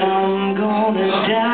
I'm gonna die.